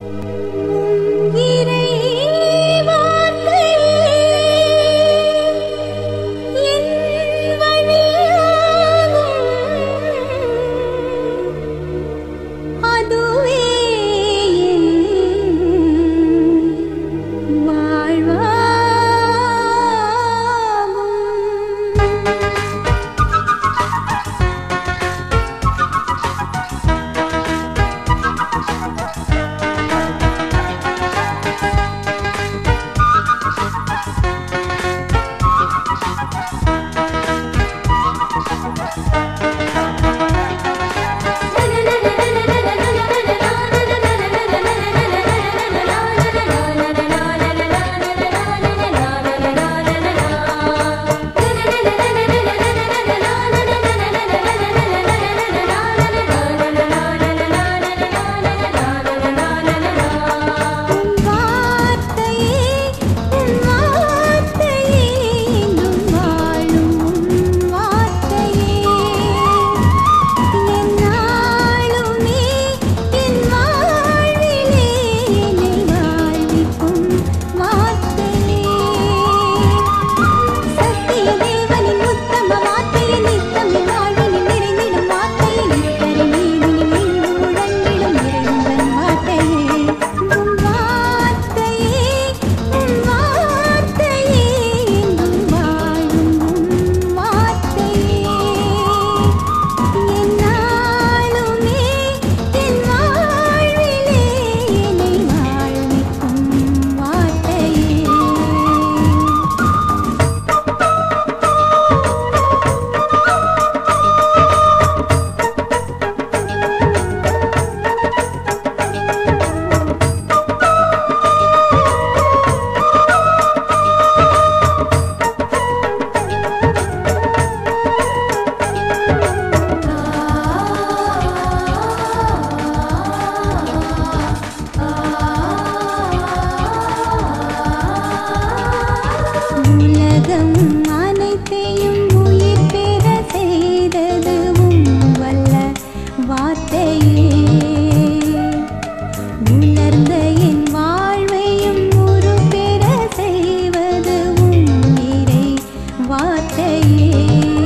you. உலகம் அனைத்தையும் உயிர் வல்ல வார்த்தையே. உணர்ந்த வாழ்வையும் ஒரு செய்வதுவும் இறை வார்த்தையே.